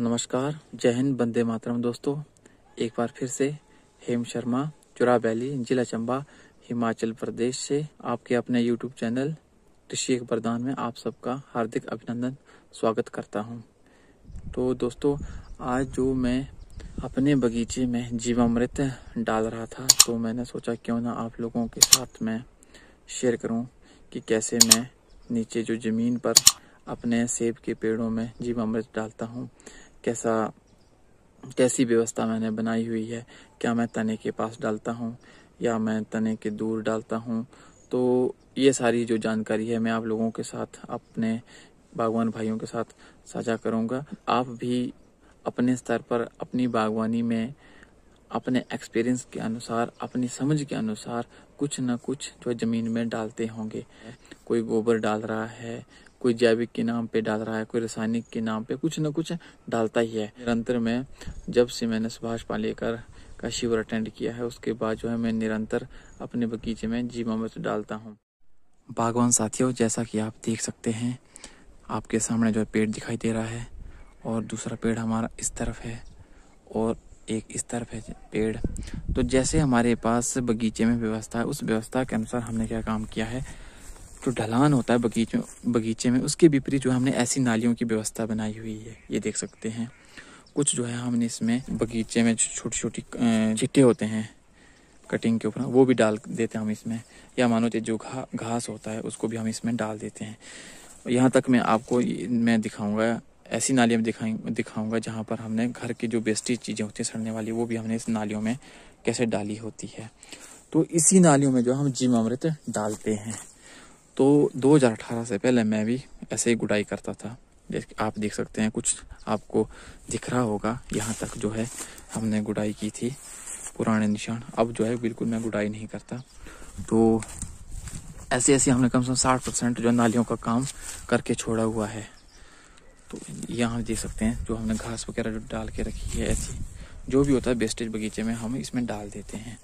नमस्कार, जय हिंद बंदे मातरम दोस्तों एक बार फिर से हेम शर्मा, चुरा वैली, जिला चंबा, हिमाचल प्रदेश से आपके अपने यूट्यूब चैनल कृषि एक वरदान में आप सबका हार्दिक अभिनंदन, स्वागत करता हूँ। तो दोस्तों, आज जो मैं अपने बगीचे में जीवामृत डाल रहा था तो मैंने सोचा क्यों ना आप लोगों के साथ मैं शेयर करूँ कि कैसे मैं नीचे जो ज़मीन पर अपने सेब के पेड़ों में जीवामृत डालता हूँ कैसा, कैसी व्यवस्था मैंने बनाई हुई है, क्या मैं तने के पास डालता हूँ, या मैं तने के दूर डालता हूँ तो ये सारी जो जानकारी है मैं आप लोगों के साथ, अपने बागवान भाइयों के साथ साझा करूँगा। आप भी अपने स्तर पर, अपनी बागवानी में, अपने एक्सपीरियंस के अनुसार, अपनी समझ के अनुसार कुछ न कुछ जो ज़मीन में डालते होंगे। कोई गोबर डाल रहा है कोई जैविक के नाम पे डाल रहा है, कोई रासायनिक के नाम पे, कुछ न कुछ डालता ही है। निरंतर में जब से मैंने सुभाष पालेकर का शिविर अटेंड किया है, उसके बाद जो है मैं निरंतर अपने बगीचे में जीवामृत डालता हूँ। बागवान साथियों, जैसा कि आप देख सकते हैं, आपके सामने जो पेड़ दिखाई दे रहा है और दूसरा पेड़ हमारा इस तरफ़ है और एक इस तरफ़ है पेड़। तो जैसे हमारे पास बगीचे में व्यवस्था है, उस व्यवस्था के अनुसार हमने क्या काम किया है जो ढलान होता है बगीचे बगीचे में। उसके विपरीत जो हमने ऐसी नालियों की व्यवस्था बनाई हुई है ये देख सकते हैं। कुछ जो है हमने इसमें बगीचे में छोटी छोटी चिट्टे होते हैं कटिंग के ऊपर वो भी डाल देते हैं हम इसमें। या मानो जो घा, घास होता है उसको भी हम इसमें डाल देते हैं। यहाँ तक मैं आपको मैं दिखाऊँगा ऐसी नालियाँ दिखाई दिखाऊँगा जहाँ पर हमने घर की जो बेस्टेज चीज़ें होती हैं सड़ने वाली वो भी हमने इस नालियों में कैसे डाली होती है। तो इसी नालियों में जो हम जीवामृत डालते हैं। तो 2018 से पहले मैं भी ऐसे ही गुडाई करता था। आप देख सकते हैं, कुछ आपको दिख रहा होगा, यहाँ तक जो है हमने गुडाई की थी, पुराने निशान। अब जो है बिल्कुल मैं गुडाई नहीं करता। तो ऐसे ऐसे हमने कम से कम साठ परसेंट जो नालियों का काम करके छोड़ा हुआ है। तो यहाँ देख सकते हैं, जो हमने घास वगैरह डाल के रखी है ऐसी, जो भी होता है बेस्टेज बगीचे में हम इसमें डाल देते हैं।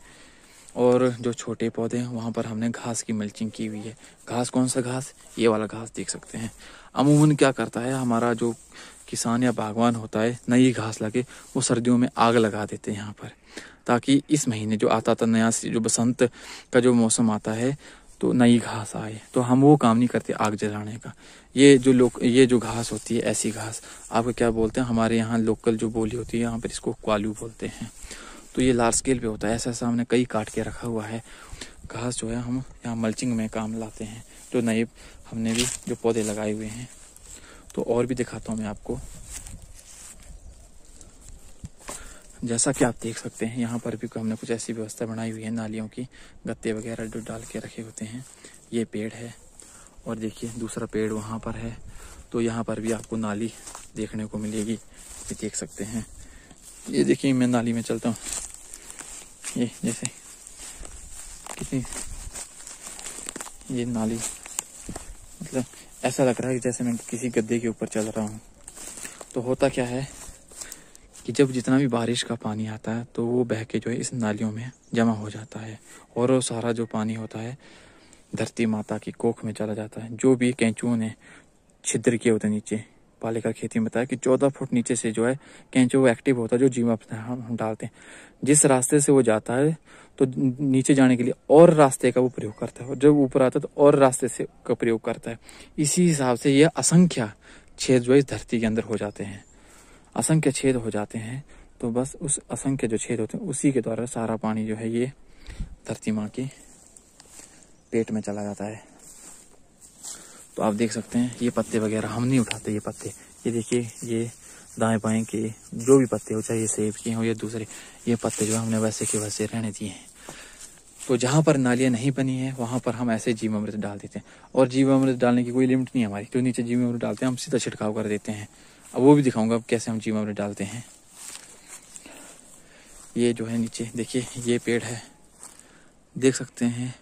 और जो छोटे पौधे हैं, वहाँ पर हमने घास की मल्चिंग की हुई है। घास कौन सा घास? ये वाला घास देख सकते हैं। अमूमन क्या करता है? हमारा जो किसान या बागवान होता है, नई घास लगे वो सर्दियों में आग लगा देते हैं यहाँ पर, ताकि इस महीने जो आता था नया जो बसंत का जो मौसम आता है तो नई घास आए। तो हम वो काम नहीं करते आग जलाने का। ये जो लोग ये जो घास होती है, ऐसी घास, आपको क्या बोलते हैं? हमारे यहाँ लोकल जो बोली होती है, यहाँ पर इसको क्वालू बोलते हैं। तो ये लार्ज स्केल पे होता है। ऐसा ऐसा हमने कई काट के रखा हुआ है। घास जो है, हम यहाँ मल्चिंग में काम लाते हैं। जो नए हमने भी जो पौधे लगाए हुए हैं। तो और भी दिखाता हूँ मैं आपको। जैसा कि आप देख सकते हैं, यहाँ पर भी हमने कुछ ऐसी व्यवस्था बनाई हुई है। नालियों की गत्ते वगैरह जो डाल के रखे होते हैं। ये पेड़ है। और देखिए, दूसरा पेड़ वहाँ पर है। तो यहाँ पर भी आपको नाली देखने को मिलेगी। ये देख सकते हैं। ये देखिए, मैं नाली में चलता हूँ। ये, जैसे कितनी ये नाली मतलब ऐसा लग रहा है कि जैसे मैं किसी गद्दे के ऊपर चल रहा हूँ। तो होता क्या है कि जब जितना भी बारिश का पानी आता है तो वो बह के जो है इस नालियों में जमा हो जाता है और वो सारा जो पानी होता है, धरती माता की कोख में चला जाता है। जो भी कैंचुओं ने छिद्र किए होते नीचे पालिका खेती में बताया कि चौदह फुट नीचे से जो है कैंचो वो एक्टिव होता है, जो जीवा हम डालते हैं। जिस रास्ते से वो जाता है तो नीचे जाने के लिए और रास्ते का वो प्रयोग करता है। और जब ऊपर आता है तो और रास्ते से का प्रयोग करता है। इसी हिसाब से यह असंख्य छेद जो है इस धरती के अंदर हो जाते हैं। असंख्य छेद हो जाते हैं तो बस उस असंख्य जो छेद होते हैं, उसी के द्वारा सारा पानी जो है ये धरती माँ के पेट में चला जाता है। तो आप देख सकते हैं, ये पत्ते वगैरह, हम नहीं उठाते ये पत्ते। ये देखिए, ये दाएँ बाएँ के जो भी पत्ते हो, चाहे ये सेब के हो या दूसरे, ये पत्ते जो हमने वैसे के वैसे रहने दिए हैं। तो जहाँ पर नालियाँ नहीं बनी है, वहाँ पर हम ऐसे जीवामृत डाल देते हैं। और जीवामृत डालने की कोई लिमिट नहीं हमारी। जो नीचे जीवामृत डालते हैं, हम सीधा छिड़काव कर देते हैं। अब वो भी दिखाऊँगा अब कैसे हम जीवामृत डालते हैं। ये जो है नीचे, देखिए, ये पेड़ है। देख सकते हैं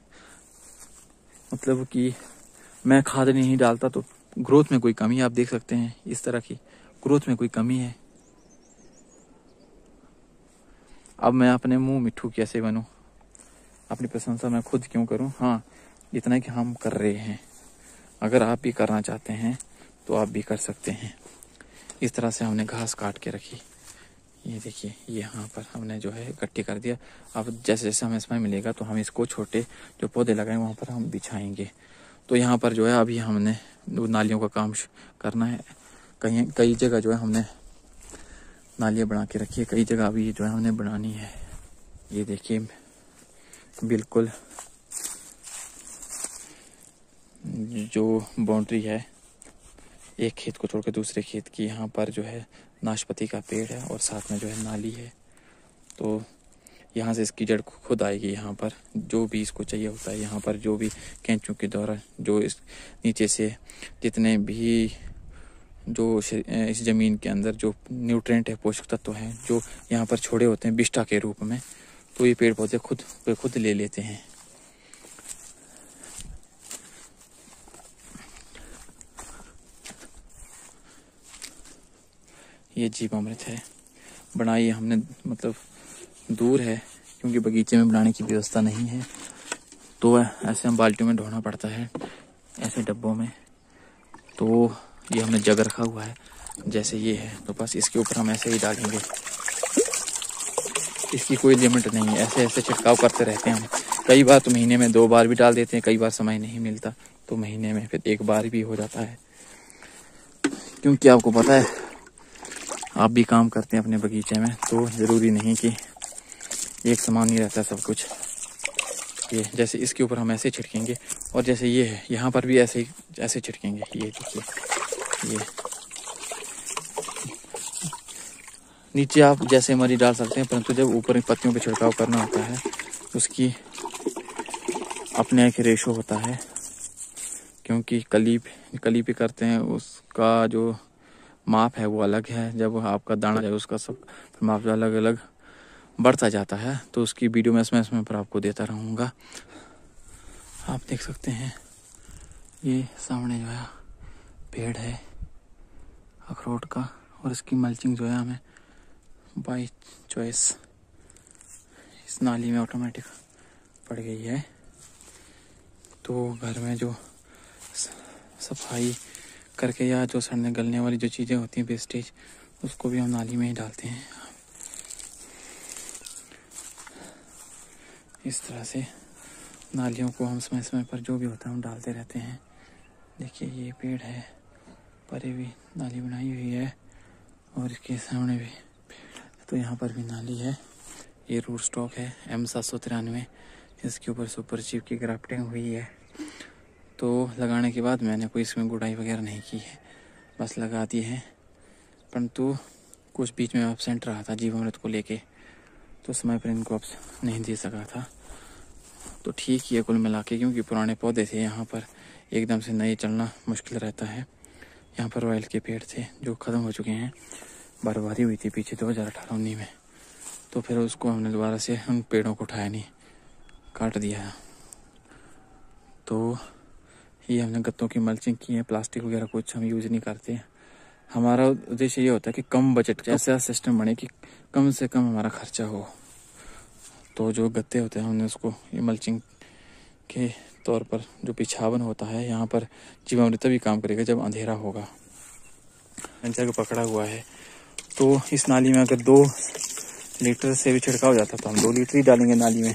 मतलब कि मैं खाद नहीं डालता तो ग्रोथ में कोई कमी आप देख सकते हैं इस तरह की ग्रोथ में कोई कमी है। अब मैं अपने मुँह मिठू कैसे बनूं। अपनी प्रशंसा मैं खुद क्यों करूँ? हाँ इतना कि हम कर रहे हैं। अगर आप भी करना चाहते हैं तो आप भी कर सकते हैं। इस तरह से हमने घास काट के रखी। ये देखिए यहाँ पर हमने जो है इकट्ठी कर दिया। अब जैसे जैसे हमें समय मिलेगा तो हम इसको छोटे जो पौधे लगाए, वहाँ पर हम बिछाएँगे। तो यहाँ पर जो है अभी हमने नालियों का काम करना है। कहीं, कई जगह जो है हमने नालियाँ बना के रखी है। कई जगह अभी जो है हमने बनानी है। ये देखिए, बिल्कुल जो बाउंड्री है, एक खेत को छोड़कर दूसरे खेत की यहाँ पर जो है नाशपति का पेड़ है और साथ में जो है नाली है। तो यहाँ से इसकी जड़ खुद आएगी यहाँ पर। जो भी इसको चाहिए होता है यहाँ पर, जो भी कैंचों के द्वारा, जो इस नीचे से जितने भी जो इस ज़मीन के अंदर जो न्यूट्रेंट है, पोषक तत्व हैं, जो यहाँ पर छोड़े होते हैं बिष्टा के रूप में तो ये पेड़ पौधे खुद पे खुद ले लेते हैं। ये जीवामृत है। बनाई हमने मतलब दूर है, क्योंकि बगीचे में बनाने की व्यवस्था नहीं है तो ऐसे हम बाल्टियों में ढोना पड़ता है, ऐसे डब्बों में। तो ये हमने जग रखा हुआ है, जैसे ये है। तो बस इसके ऊपर हम ऐसे ही डालेंगे। इसकी कोई लिमिट नहीं है, ऐसे ऐसे छिड़काव करते रहते हैं हम। कई बार तो महीने में दो बार भी डाल देते हैं, कई बार समय नहीं मिलता तो महीने में फिर एक बार भी हो जाता है। क्योंकि आपको पता है, आप भी काम करते हैं अपने बगीचे में तो ज़रूरी नहीं कि एक समान ही रहता है सब कुछ। ये जैसे इसके ऊपर हम ऐसे छिड़केंगे और जैसे ये है, यहाँ पर भी ऐसे ऐसे छिड़केंगे। ये देखिए, ये। नीचे आप जैसे मरी डाल सकते हैं, परंतु जब ऊपर पत्तियों पे छिड़काव करना होता है, उसकी अपने एक रेशो होता है, क्योंकि कली कली पे करते हैं, उसका जो माप है वो अलग है। जब आपका दाना है, उसका सब माप अलग अलग बढ़ता जाता है तो उसकी वीडियो मैं इसमें इसमें पर आपको देता रहूँगा। आप देख सकते हैं, ये सामने जो है, पेड़ है, अखरोट का, और इसकी मल्चिंग जो है हमें बाई चॉइस इस नाली में ऑटोमेटिक पड़ गई है। तो घर में जो सफ़ाई करके या जो सड़ने, गलने वाली जो चीज़ें होती हैं वेस्टेज उसको भी हम नाली में ही डालते हैं। इस तरह से नालियों को हम समय समय पर जो भी होता है हम डालते रहते हैं। देखिए, ये पेड़ है, परे भी नाली बनाई हुई है और इसके सामने भी तो यहाँ पर भी नाली है। ये रूट स्टॉक है एम सात सौ तिरानवे। इसके ऊपर सुपर चीप की ग्राफ्टिंग हुई है। तो लगाने के बाद मैंने कोई इसमें गुड़ाई वगैरह नहीं की है। बस लगा दी है। परंतु कुछ बीच में एबसेंट रहा था जीवामृत को लेके। तो समय पर इनको अब नहीं दे सका था। तो ठीक ही है कुल मिला के, क्योंकि पुराने पौधे थे, यहाँ पर एकदम से नए चलना मुश्किल रहता है। यहाँ पर रॉयल के पेड़ थे, जो ख़त्म हो चुके हैं। बर्बादी हुई थी पीछे दो हज़ार अठारह उन्नीस में। तो फिर उसको हमने दोबारा से उन पेड़ों को उठाया नहीं, काट दिया तो ये हमने गत्तों की मल्चिंग की है, प्लास्टिक वगैरह कुछ हम यूज़ नहीं करते। हैं हमारा उद्देश्य ये होता है कि कम बजट ऐसा सिस्टम बने कि कम से कम हमारा खर्चा हो। तो जो गत्ते होते हैं, हमने उसको ये मल्चिंग के तौर पर जो पिछावन होता है, यहाँ पर जीवामृत भी काम करेगा जब अंधेरा होगा। जग पकड़ा हुआ है। तो इस नाली में अगर दो लीटर से भी छिड़काव हो जाता तो हम दो लीटर ही डालेंगे नाली में।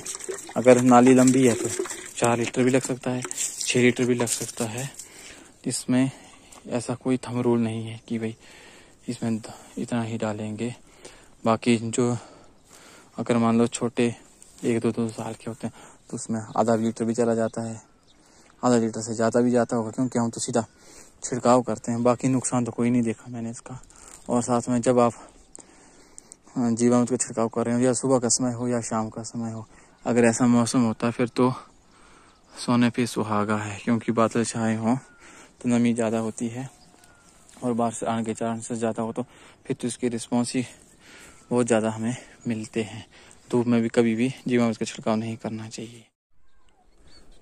अगर नाली लंबी है तो चार लीटर भी लग सकता है छः लीटर भी लग सकता है। इसमें ऐसा कोई थम रूल नहीं है कि भाई इसमें इतना ही डालेंगे। बाकी जो अगर मान लो छोटे एक दो दो साल के होते हैं तो उसमें आधा लीटर भी चला जाता है। आधा लीटर से ज़्यादा भी जाता होगा, क्योंकि हम तो सीधा छिड़काव करते हैं। बाकी नुकसान तो कोई नहीं देखा मैंने इसका। और साथ में जब आप जीवामृत का छिड़काव कर रहे हो, या सुबह का समय हो, या शाम का समय हो, अगर ऐसा मौसम होता है फिर तो सोने पे सुहागा है, क्योंकि बादल छाए हों। तो नमी ज़्यादा होती है और बारिश आने के चांसेस ज़्यादा हो तो फिर तो इसकी रिस्पॉन्स ही बहुत ज़्यादा हमें मिलते हैं। धूप में भी कभी भी जीवामृत का छिड़काव नहीं करना चाहिए।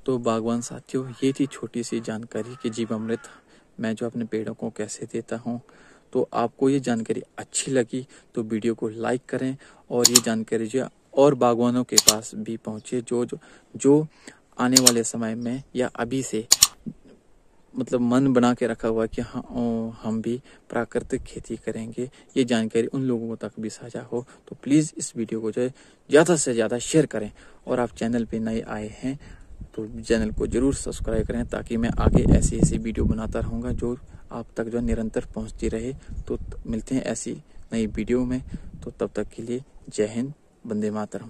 तो बागवान साथियों, ये थी छोटी सी जानकारी कि जीवामृत मैं जो अपने पेड़ों को कैसे देता हूँ। तो आपको ये जानकारी अच्छी लगी तो वीडियो को लाइक करें और ये जानकारी जो और बागवानों के पास भी पहुँचे, जो जो जो आने वाले समय में या अभी से मतलब मन बना के रखा हुआ कि हाँ ओ, हम भी प्राकृतिक खेती करेंगे। ये जानकारी उन लोगों तक भी साझा हो। तो प्लीज़ इस वीडियो को जो है ज़्यादा से ज़्यादा शेयर करें। और आप चैनल पे नए आए हैं तो चैनल को ज़रूर सब्सक्राइब करें ताकि मैं आगे ऐसी ऐसी वीडियो बनाता रहूँगा जो आप तक जो निरंतर पहुँचती रहे। तो मिलते हैं ऐसी नई वीडियो में। तो तब तक के लिए जय हिंद वंदे मातरम।